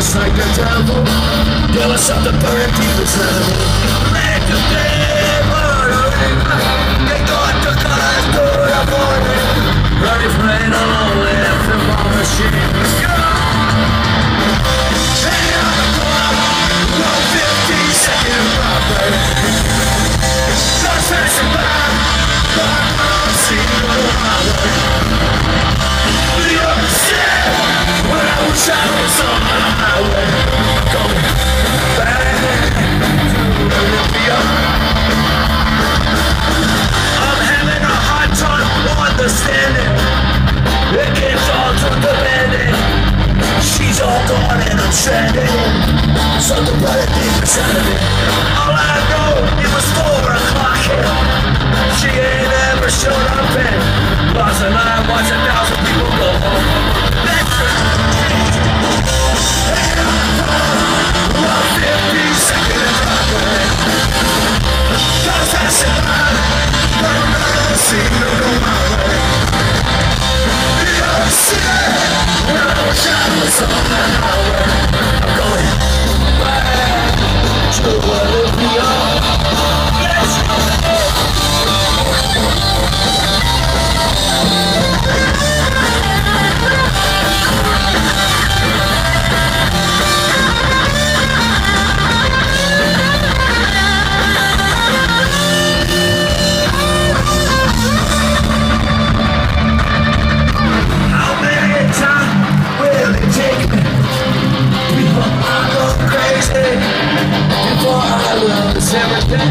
the devil. There was something burning deep inside. Let the stranded. Something running deep inside of. All I know, it was four o'clock here. She ain't ever showed up in. Lost a line, watch a thousand people go home. That's One for I love is everything.